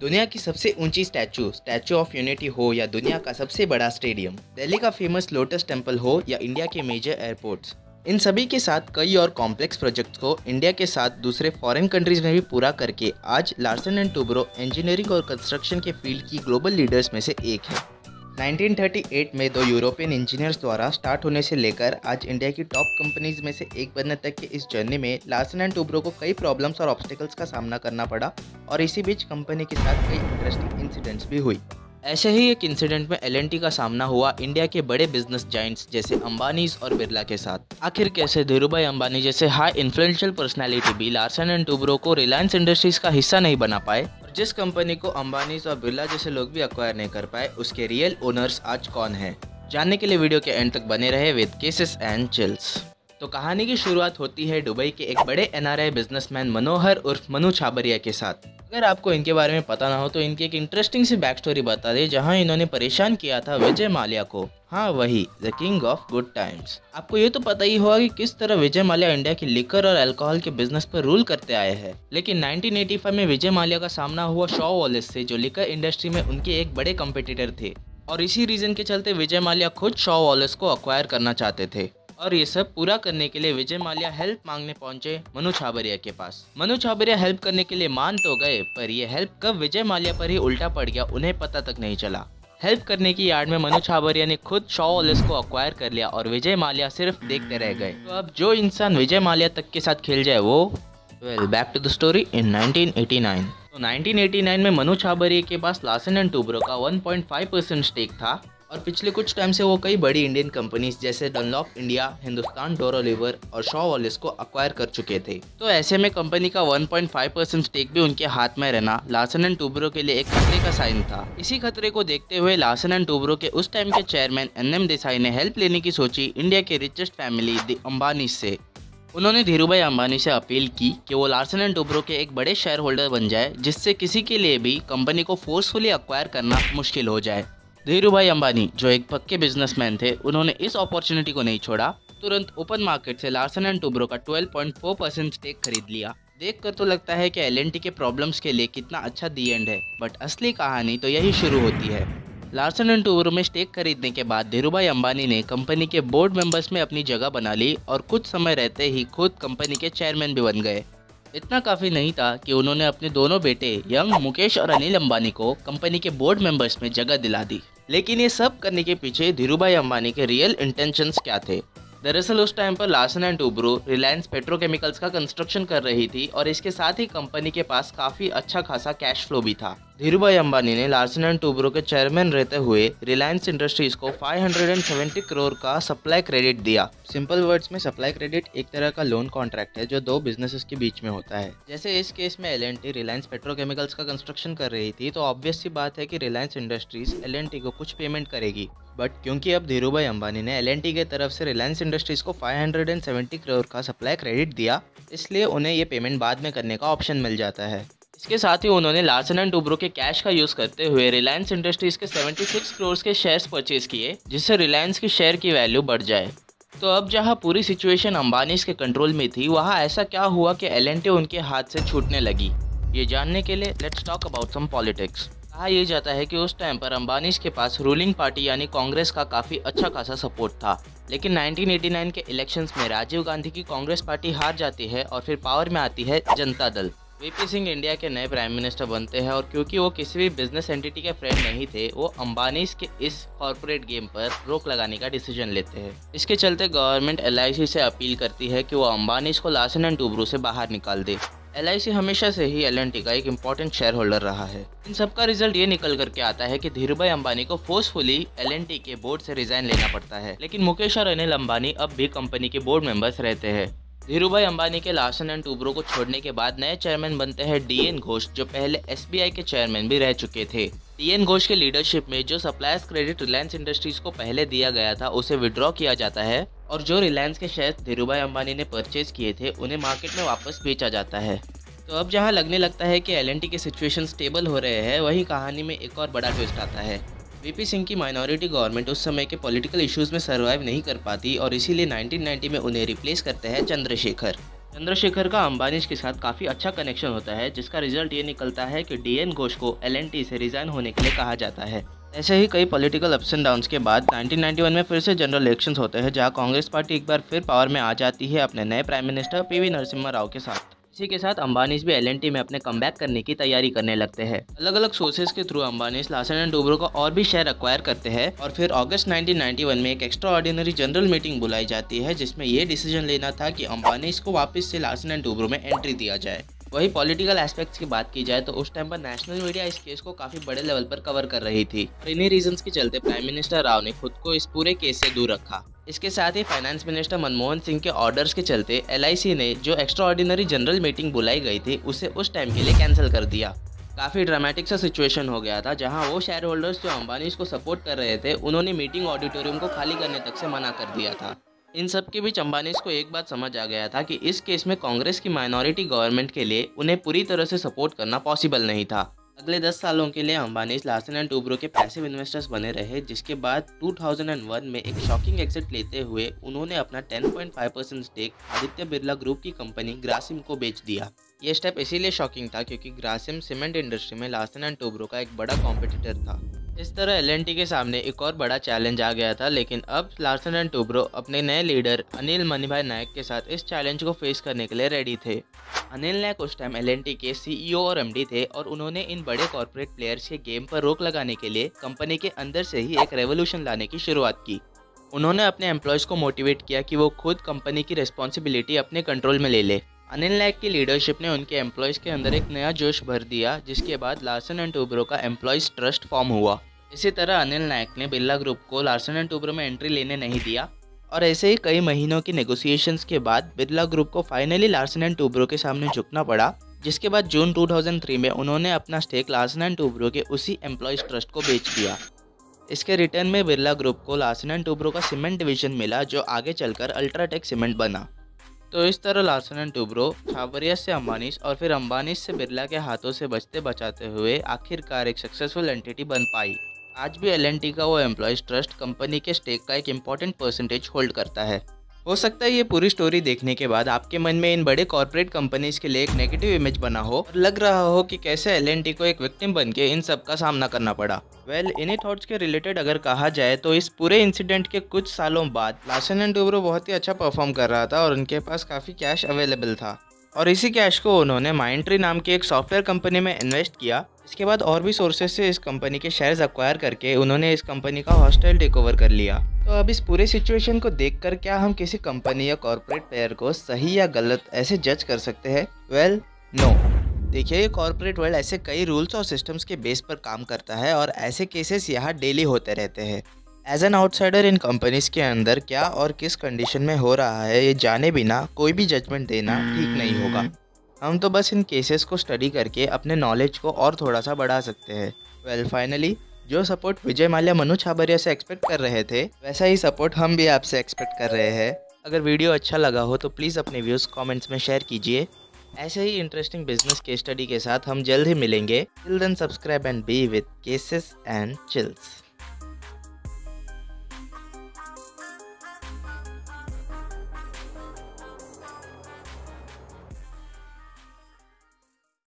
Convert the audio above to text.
दुनिया की सबसे ऊँची स्टैचू स्टैचू ऑफ़ यूनिटी हो या दुनिया का सबसे बड़ा स्टेडियम, दिल्ली का फ़ेमस लोटस टेंपल हो या इंडिया के मेजर एयरपोर्ट्स। इन सभी के साथ कई और कॉम्प्लेक्स प्रोजेक्ट्स को इंडिया के साथ दूसरे फॉरेन कंट्रीज़ में भी पूरा करके आज लार्सन एंड टूब्रो इंजीनियरिंग और कंस्ट्रक्शन के फ़ील्ड की ग्लोबल लीडर्स में से एक है। 1938 में दो यूरोपियन इंजीनियर्स द्वारा स्टार्ट होने से लेकर आज इंडिया की टॉप कंपनीज़ में से एक बनने तक के इस जर्नी में लार्सन एंड टूब्रो को कई प्रॉब्लम्स और ऑब्स्टिकल्स का सामना करना पड़ा और इसी बीच कंपनी के साथ कई इंटरेस्टिंग इंसिडेंट्स भी हुई। ऐसे ही एक इंसिडेंट में एल का सामना हुआ इंडिया के बड़े बिज़नेस जाइंट्स जैसे अंबानीज और बिरला के साथ। आखिर कैसे धीरूभाई अंबानी जैसे हाई इन्फ्लुएंशियल पर्सनैलिटी भी लार्सन एंड टूब्रो को रिलायंस इंडस्ट्रीज़ का हिस्सा नहीं बना पाए? जिस कंपनी को अंबानी और बिरला जैसे लोग भी अक्वायर नहीं कर पाए, उसके रियल ओनर्स आज कौन है? जानने के लिए वीडियो के एंड तक बने रहे विद केसेस एंड चिल्स तो कहानी की शुरुआत होती है दुबई के एक बड़े एनआरआई बिजनेसमैन मनोहर उर्फ़ मनु छाबरिया के साथ। अगर आपको इनके बारे में पता ना हो तो इनकी एक इंटरेस्टिंग सी बैक स्टोरी बता दे, जहाँ इन्होंने परेशान किया था विजय माल्या को। हाँ वही the king of good times आपको ये तो पता ही होगा कि किस तरह विजय माल्या इंडिया की लिकर और अल्कोहल के बिज़नेस पर रूल करते आए हैं। लेकिन 1985 में विजय माल्या का सामना हुआ शॉ वॉलेस से, जो लिकर इंडस्ट्री में उनके एक बड़े कंपिटिटर थे। और इसी रीजन के चलते विजय माल्या खुद शॉ वॉलेस को अक्वायर करना चाहते थे। और ये सब पूरा करने के लिए विजय माल्या हेल्प मांगने पहुँचे मनु छाबरिया के पास। मनु छाबरिया हेल्प करने के लिए मान तो गए, पर ये हेल्प कब विजय माल्या पर ही उल्टा पड़ गया, उन्हें पता तक नहीं चला। हेल्प करने की यार्ड में मनु छाबरिया ने खुद शॉ ओलिस को अक्वायर कर लिया और विजय माल्या सिर्फ़ देखते रह गए। तो अब जो इंसान विजय माल्या तक के साथ खेल जाए वो well back to the story in 1989 तो 1989 में मनु छाबरिया के पास लासन एंड टूब्रो का 1.5 परसेंट स्टेक था। और पिछले कुछ टाइम से वो कई बड़ी इंडियन कंपनीज़ जैसे डनलॉप इंडिया हिंदुस्तान डोरोलिवर और शॉ वॉलिस को अक्वायर कर चुके थे। तो ऐसे में कंपनी का 1.5 परसेंट स्टेक भी उनके हाथ में रहना लासन एंड टूबरो के लिए एक खतरे का साइन था। इसी खतरे को देखते हुए लासन एंड टूबरो के उस टाइम के चेयरमैन एन एम देसाई ने हेल्प लेने की सोची इंडिया के रिचेस्ट फैमिली द अम्बानी से। उन्होंने धीरूभाई अंबानी से अपील की कि वो लार्सन एंड टोब्रो के एक बड़े शेयर होल्डर बन जाए, जिससे किसी के लिए भी कंपनी को फोर्सफुली अक्वायर करना मुश्किल हो जाए। धीरू भाई अंबानी, जो एक पक्के बिजनेसमैन थे, उन्होंने इस अपॉर्चुनिटी को नहीं छोड़ा। तुरंत ओपन मार्केट से लार्सन एंड टूब्रो का 12.4 परसेंट स्टेक खरीद लिया। देख कर तो लगता है कि एलएनटी के प्रॉब्लम्स के लिए कितना अच्छा दी एंड है बट असली कहानी तो यही शुरू होती है। लार्सन एंड टूब्रो में स्टेक खरीदने के बाद धीरूभाई अंबानी ने कंपनी के बोर्ड मेंबर्स में अपनी जगह बना ली और कुछ समय रहते ही खुद कंपनी के चेयरमैन भी बन गए। इतना काफ़ी नहीं था कि उन्होंने अपने दोनों बेटे, यंग मुकेश और अनिल अंबानी को कंपनी के बोर्ड मेंबर्स में जगह दिला दी। लेकिन ये सब करने के पीछे धीरूभाई अंबानी के रियल इंटेंशंस क्या थे? दरअसल उस टाइम पर Larsen and Toubro Reliance petrochemicals का कंस्ट्रक्शन कर रही थी और इसके साथ ही कंपनी के पास काफ़ी अच्छा खासा कैश फ्लो भी था। धीरूभाई अंबानी ने लार्सन एंड टूब्रो के चेयरमैन रहते हुए रिलायंस इंडस्ट्रीज़ को 570 करोड़ का सप्लाई क्रेडिट दिया। सिंपल वर्ड्स में सप्लाई क्रेडिट एक तरह का लोन कॉन्ट्रैक्ट है जो दो बिजनेसेस के बीच में होता है। जैसे इस केस में एल रिलायंस पेट्रोकेमिकल्स का कंस्ट्रक्शन कर रही थी तो ऑब्वियस सी बात है कि रिलायंस इंडस्ट्रीज़ एलएनटी को कुछ पेमेंट करेगी। बट क्योंकि अब धीरू भाई अंबानी ने एलएनटी की तरफ़ से रिलायंस इंडस्ट्रीज़ को 570 करोड़ का सप्लाई क्रेडिट दिया, इसलिए उन्हें ये पेमेंट बाद में करने का ऑप्शन मिल जाता है। इसके साथ ही उन्होंने लार्सन एंड टूब्रो के कैश का यूज़ करते हुए रिलायंस इंडस्ट्रीज़ के 76 करोड़ के शेयर्स परचेज किए, जिससे रिलायंस के शेयर की वैल्यू बढ़ जाए। तो अब जहाँ पूरी सिचुएशन अंबानीज के कंट्रोल में थी, वहाँ ऐसा क्या हुआ कि एलएनटी उनके हाथ से छूटने लगी? ये जानने के लिए let's talk about some politics कहा यह जाता है कि उस टाइम पर अंबानीज के पास रूलिंग पार्टी यानी कांग्रेस का काफ़ी अच्छा खासा सपोर्ट था। लेकिन 1989 के इलेक्शंस में राजीव गांधी की कांग्रेस पार्टी हार जाती है और फिर पावर में आती है जनता दल। वीपी सिंह इंडिया के नए प्राइम मिनिस्टर बनते हैं और क्योंकि वो किसी भी बिज़नेस एंटिटी के फ्रेंड नहीं थे, वो अंबानी के इस कॉरपोरेट गेम पर रोक लगाने का डिसीज़न लेते हैं। इसके चलते गवर्नमेंट एलआईसी से अपील करती है कि वो अंबानी को लासन एंड टूबरू से बाहर निकाल दे। एलआईसी हमेशा से ही एलएनटी का एक इम्पोर्टेंट शेयर होल्डर रहा है। इन सबका रिज़ल्ट ये निकल करके आता है कि धीरूभाई अंबानी को फोर्सफुली एल के बोर्ड से रिजाइन लेना पड़ता है। लेकिन मुकेश और अनिल अंबानी अब भी कंपनी के बोर्ड मेंबर्स रहते हैं। धीरूभाई अंबानी के लार्सन एंड टूब्रो को छोड़ने के बाद नए चेयरमैन बनते हैं डीएन घोष, जो पहले एसबीआई के चेयरमैन भी रह चुके थे। डीएन घोष के लीडरशिप में जो सप्लायर्स क्रेडिट रिलायंस इंडस्ट्रीज़ को पहले दिया गया था, उसे विड्रॉ किया जाता है। और जो रिलायंस के शेयर धीरूभाई अंबानी ने परचेज किए थे, उन्हें मार्केट में वापस बेचा जाता है। तो अब जहाँ लगने लगता है कि एलएनटी के सिचुएशन स्टेबल हो रहे हैं, वही कहानी में एक और बड़ा ट्विस्ट आता है। वीपी सिंह की माइनॉरिटी गवर्नमेंट उस समय के पॉलिटिकल इश्यूज़ में सर्वाइव नहीं कर पाती और इसीलिए 1990 में उन्हें रिप्लेस करते हैं चंद्रशेखर। चंद्रशेखर का अंबानीज के साथ काफ़ी अच्छा कनेक्शन होता है, जिसका रिज़ल्ट ये निकलता है कि डीएन घोष को एल से रिज़ाइन होने के लिए कहा जाता है। ऐसे ही कई पॉलिटिकल अप्स एंड डाउन्स के बाद 1991 में फिर से जनरल इलेक्शंस होते हैं, जहाँ कांग्रेस पार्टी एक बार फिर पावर में आ जाती है अपने नए prime minister PV Narasimha Rao के साथ। इसी के साथ अंबानीज भी एलएनटी में अपने कम करने की तैयारी करने लगते हैं। अलग अलग सोर्सेज के थ्रू अंबानीज लासन एंड डोबरो का और भी शेयर अक्वायर करते हैं और फिर अगस्त 1991 में एक एक्स्ट्रा ऑर्डिनरी जनरल मीटिंग बुलाई जाती है, जिसमें ये डिसीज़न लेना था कि अंबानीज को वापस से लासन एंड डोबरो में एंट्री दिया जाए। वही पॉलिटिकल एस्पेक्ट्स की बात की जाए तो उस टाइम पर नेशनल मीडिया इस केस को काफ़ी बड़े लेवल पर कवर कर रही थी। और इन्हीं रीजंस के चलते प्राइम मिनिस्टर राव ने खुद को इस पूरे केस से दूर रखा। इसके साथ ही फाइनेंस मिनिस्टर मनमोहन सिंह के ऑर्डर्स के चलते एलआईसी ने जो एक्स्ट्रा जनरल मीटिंग बुलाई गई थी, उसे उस टाइम के लिए कैंसिल कर दिया। काफ़ी ड्रामेटिक सा सिचुएशन हो गया था, जहाँ वो शेयर होल्डर्स जो अंबानी को सपोर्ट कर रहे थे, उन्होंने मीटिंग ऑडिटोरियम को खाली करने तक से मना कर दिया था। इन सब के बीच अम्बानीज को एक बात समझ आ गया था कि इस केस में कांग्रेस की माइनॉरिटी गवर्नमेंट के लिए उन्हें पूरी तरह से सपोर्ट करना पॉसिबल नहीं था। अगले दस सालों के लिए अंबानी लार्सन एंड टूब्रो के पैसिव इन्वेस्टर्स बने रहे, जिसके बाद 2001 में एक शॉकिंग एग्जिट लेते हुए उन्होंने अपना 10.5 percent stake Aditya Birla group की कंपनी ग्रासिम को बेच दिया। ये स्टेप इसीलिए शॉकिंग था क्योंकि ग्रासिम सीमेंट इंडस्ट्री में लार्सन एंड टूब्रो का एक बड़ा कॉम्पिटिटर था। इस तरह एलएनटी के सामने एक और बड़ा चैलेंज आ गया था, लेकिन अब लार्सन एंड टूब्रो अपने नए लीडर अनिल मनीभाई नायक के साथ इस चैलेंज को फेस करने के लिए रेडी थे। अनिल नायक उस टाइम एलएनटी के सीईओ और एमडी थे और उन्होंने इन बड़े कॉरपोरेट प्लेयर्स के गेम पर रोक लगाने के लिए कंपनी के अंदर से ही एक रेवोल्यूशन लाने की शुरुआत की। उन्होंने अपने एम्प्लॉयज़ को मोटिवेट किया कि वो खुद कंपनी की रिस्पॉन्सिबिलिटी अपने कंट्रोल में ले ले। अनिल नायक की लीडरशिप ने उनके एम्प्लॉयज़ के अंदर एक नया जोश भर दिया, जिसके बाद लार्सन एंड टूब्रो का एम्प्लॉयज़ ट्रस्ट फॉर्म हुआ। इसी तरह अनिल नायक ने बिरला ग्रुप को लार्सन एंड टूब्रो में एंट्री लेने नहीं दिया, और ऐसे ही कई महीनों की नेगोशिएशंस के बाद बिरला ग्रुप को फाइनली लार्सन एंड टूब्रो के सामने झुकना पड़ा, जिसके बाद जून 2003 में उन्होंने अपना स्टेक लार्सन एंड टूब्रो के उसी एम्प्लॉयज़ ट्रस्ट को बेच दिया। इसके रिटर्न में बिरला ग्रुप को लार्सन एंड टूब्रो का सीमेंट डिवीज़न मिला, जो आगे चलकर अल्ट्राटेक सीमेंट बना। तो इस तरह लार्सन एंड टूब्रो छावरिया से अम्बानीस और फिर अम्बानीस से बिरला के हाथों से बचते बचाते हुए आखिरकार एक सक्सेसफुल एंटिटी बन पाई। आज भी एल का वो एम्प्लॉयज़ ट्रस्ट कंपनी के स्टेक का एक इंपॉर्टेंट परसेंटेज होल्ड करता है। हो सकता है ये पूरी स्टोरी देखने के बाद आपके मन में इन बड़े कॉर्पोरेट कंपनीज़ के लिए एक नेगेटिव इमेज बना हो और लग रहा हो कि कैसे एलएनटी को एक विक्टिम बन के इन सब का सामना करना पड़ा। वेल well, इन्हीं थॉट्स के रिलेटेड अगर कहा जाए तो इस पूरे इंसिडेंट के कुछ सालों बाद लासन एंड डूब्रो बहुत ही अच्छा परफॉर्म कर रहा था और उनके पास काफ़ी कैश अवेलेबल था। और इसी कैश को उन्होंने माइंट्री नाम की एक सॉफ्टवेयर कंपनी में इन्वेस्ट किया। इसके बाद और भी सोर्सेज से इस कंपनी के शेयर्स अक्वायर करके उन्होंने इस कंपनी का हॉस्टाइल टेक ओवर कर लिया। तो अब इस पूरे सिचुएशन को देखकर क्या हम किसी कंपनी या कॉरपोरेट प्लेयर को सही या गलत ऐसे जज कर सकते हैं? वेल नो देखिए, ये कॉरपोरेट वर्ल्ड ऐसे कई रूल्स और सिस्टम्स के बेस पर काम करता है और ऐसे केसेस यहाँ डेली होते रहते हैं। As an outsider in companies के अंदर क्या और किस कंडीशन में हो रहा है ये जाने बिना कोई भी जजमेंट देना ठीक नहीं होगा। हम तो बस इन केसेस को स्टडी करके अपने नॉलेज को और थोड़ा सा बढ़ा सकते हैं। वेल फाइनली जो सपोर्ट विजय माल्या मनु छाबरिया से एक्सपेक्ट कर रहे थे वैसा ही सपोर्ट हम भी आपसे एक्सपेक्ट कर रहे हैं। अगर वीडियो अच्छा लगा हो तो प्लीज़ अपने व्यूज़ कमेंट्स में शेयर कीजिए। ऐसे ही इंटरेस्टिंग बिज़नेस केस स्टडी के साथ हम जल्द ही मिलेंगे। Till then subscribe and be with cases and chills